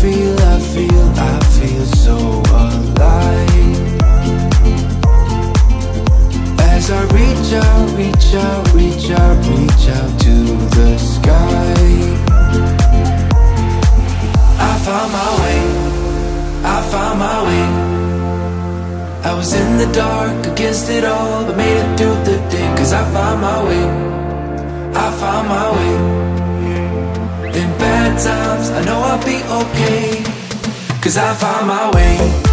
Feel, I feel, I feel, so alive. As I reach out, reach out, reach out, reach out to the sky. I found my way, I found my way. I was in the dark against it all, but made it through the day. Cause I found my way, I found my way. In bad times, I know. Cause I found my way.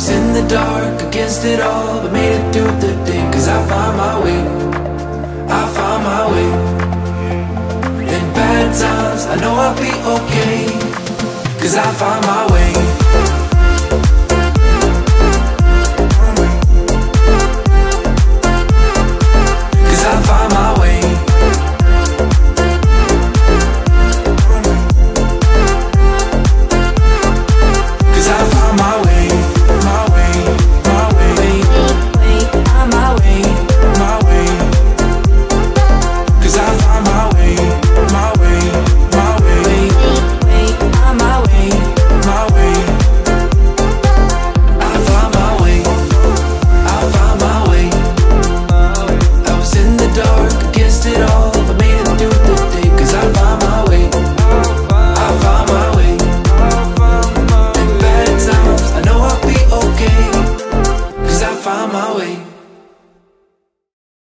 Was in the dark against it all, but made it through the day. Cause I found my way, I found my way. In bad times, I know I'll be okay. Cause I found my way.